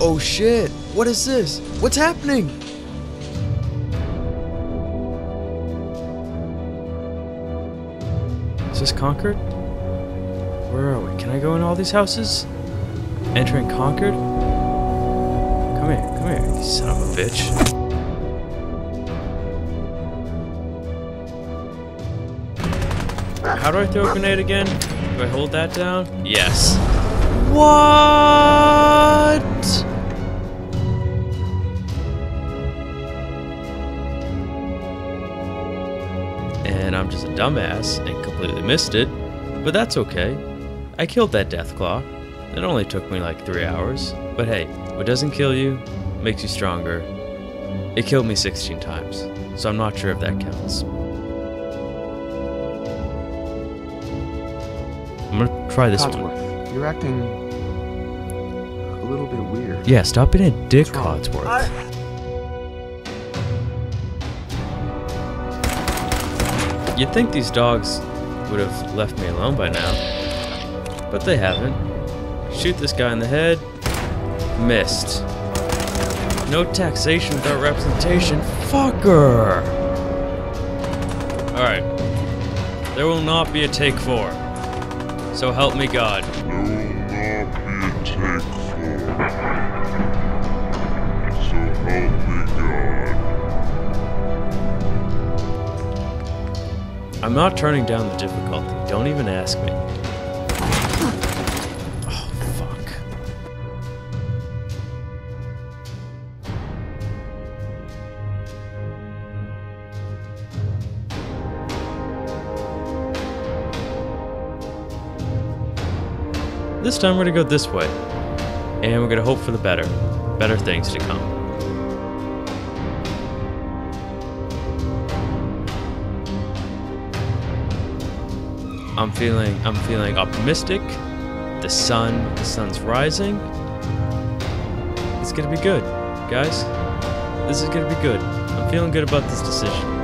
Oh shit! What is this? What's happening? Is this Concord? Where are we? Can I go in all these houses? Entering Concord? Come here, come here, you son of a bitch. How do I throw a grenade again? Do I hold that down? Yes. What? And I'm just a dumbass and completely missed it, but that's okay. I killed that Deathclaw. It only took me like three hours. But hey, what doesn't kill you makes you stronger. It killed me 16 times, so I'm not sure if that counts. I'm gonna try this one. Codsworth, you're acting a little bit weird. Yeah, stop being a dick, What's wrong? You'd think these dogs would have left me alone by now, but they haven't. Shoot this guy in the head. Missed. No taxation without representation. Fucker! Alright. There will not be a take four. So help me God. There will not be a take four. So help me I'm not turning down the difficulty. Don't even ask me. Oh, fuck. This time we're gonna go this way. And we're gonna hope for the better. Better things to come. I'm feeling I'm feeling optimistic. The sun, the sun's rising. It's gonna be good, guys. This is gonna be good. I'm feeling good about this decision.